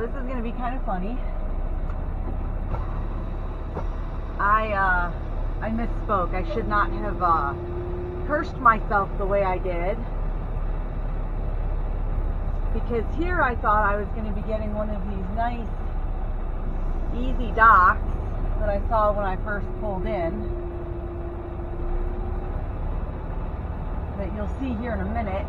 this is going to be kind of funny. I uh, I misspoke. I should not have uh, cursed myself the way I did. Because here I thought I was going to be getting one of these nice, easy docks that I saw when I first pulled in. That you'll see here in a minute.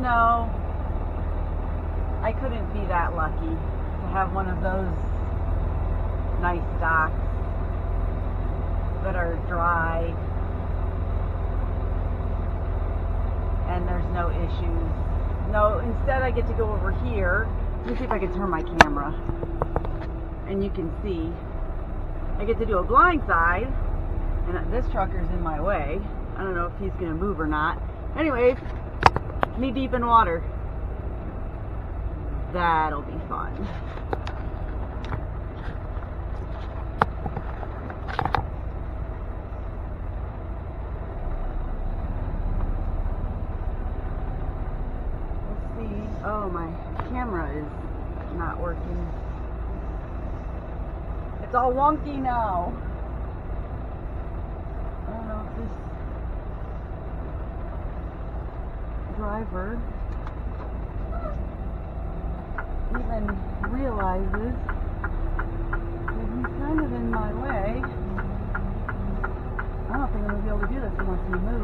No, I couldn't be that lucky to have one of those nice docks that are dry and there's no issues. No, instead I get to go over here. Let me see if I can turn my camera. And you can see I get to do a blind side and this trucker's in my way. I don't know if he's going to move or not. Anyways, knee deep in water. That'll be fun. Oh, my camera is not working. It's all wonky now. I don't know if this driver even realizes that he's kind of in my way. I don't think I'm going to be able to do this unless he moves.